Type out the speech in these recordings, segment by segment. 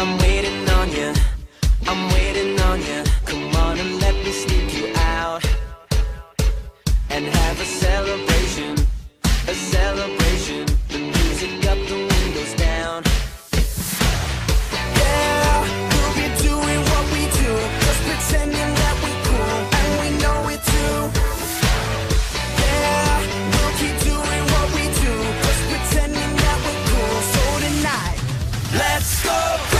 I'm waiting on you. I'm waiting on you. Come on and let me sneak you out and have a celebration, a celebration. The music up, the windows down. Yeah, we'll be doing what we do, just pretending that we cool and we know it too. Yeah, we'll keep doing what we do, just pretending that we're cool. So tonight, let's go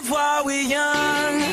live while we're young.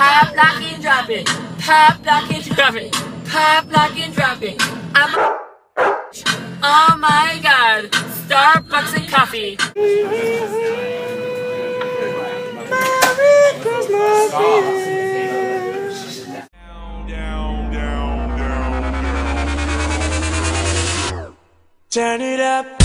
Pop, lock, and drop it. Pop, lock, and drop it. Pop, lock, and drop it. I'm a Oh my god. Starbucks and coffee. Merry Christmas. Christmas. Turn it up.